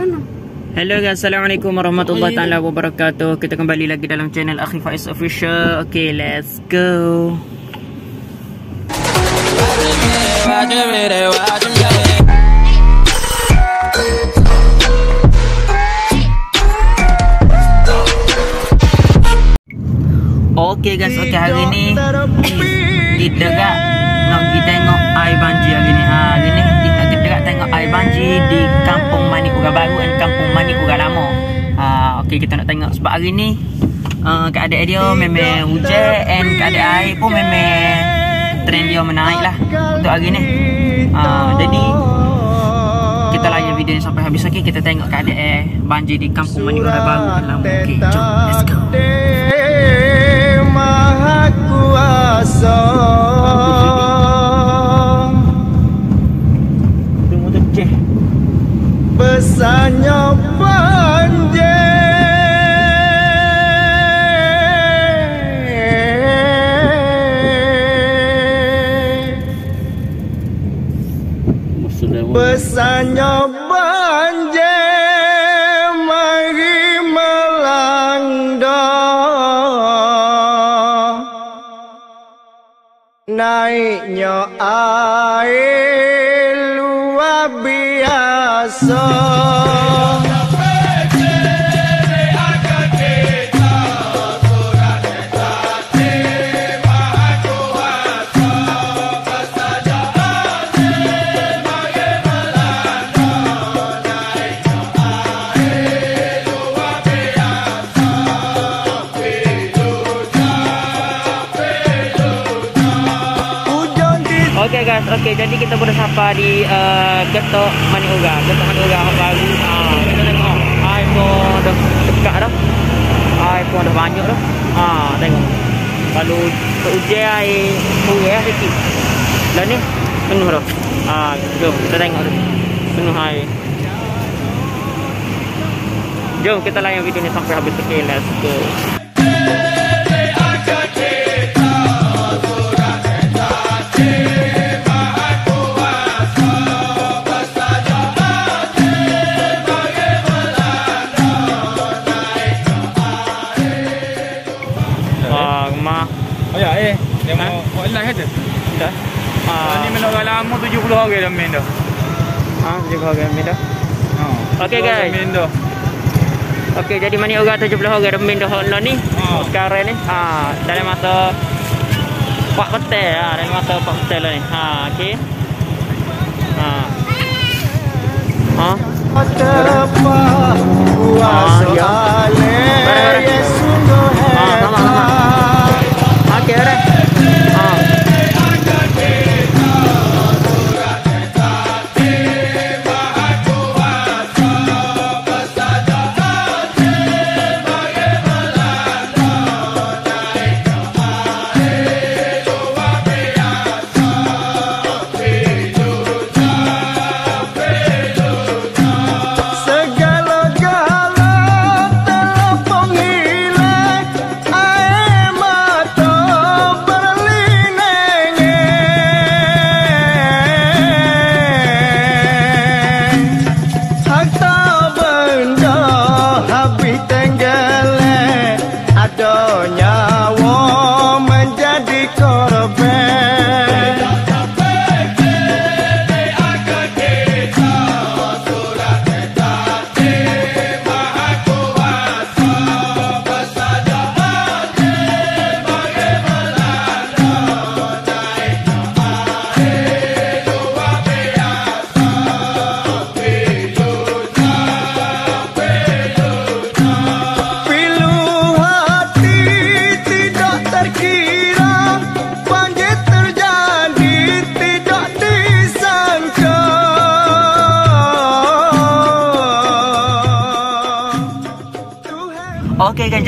Hello guys, Assalamualaikum warahmatullahi taala wabarakatuh. Kita kembali lagi dalam channel Akhi Faiz Official. Okay, let's go. Okay guys, okay hari ni kita gak nak pergi tengok air banjir hari ni. Ha, hari ni air banjir di Kampung Manik Ura Baru dan Kampung Manik Ura Lama. Ha, okay kita nak tengok sebab hari ni uh, keadaan dia memang hujan and keadaan air pun memang trend dia menaik lah untuk hari ni. Ha, jadi kita layan video ni sampai habis lagi kita tengok keadaan banjir di Kampung Manik Ura Baru dan Lama. Okay, jom Besarnya banjir Besarnya banjir Mari melanda. Naiknya air luar so Okey jadi kita boleh sapa di uh, Getok Maniura, Getok Maniura yang baru. Ha, kita tengok air pun dah dekat dah. Pun dah banyak dah. Ha, tengok. Kalau hujan air murah sikit. Lah ni penuh dah. Ha, jom kita tengok tu. Penuh air. Jom kita layan video ni sampai habis. Okay, let's go. Rumah. Oh ya eh, dia Ha? mau buat live kata. Dah. Ha. Ha, Ni memang orang lama 70 orang dalam main dah. ha, juga orang ni dah. Ha. Okey, 70 guys. Main dah. Okey, jadi mana orang 70 orang remin dah online ni. Ha. Sekarang ni. Ha, dalam masa 4 petai ha, dalam masa 4 petai lah ni. Ha, okey. Ha. Ha. terlepas kuasa Ah, ya.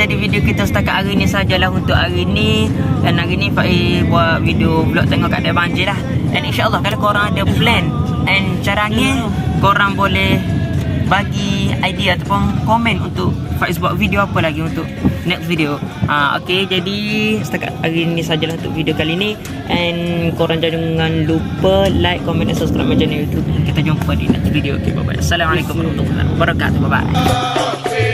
Jadi video kita setakat hari ni sajalah untuk hari ni Dan hari ni Faiz buat video vlog tengok keadaan banjir lah Dan insyaAllah kalau korang ada plan And caranya korang boleh bagi idea ataupun komen untuk Faiz buat video apa lagi untuk next video. Ha, okay, jadi setakat hari ini sajalah untuk video kali ini. And korang jangan lupa like, comment dan subscribe my channel YouTube. Kita jumpa di next video. Okay, bye-bye. Assalamualaikum warahmatullahi wabarakatuh. Bye-bye.